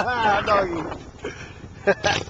Doggy.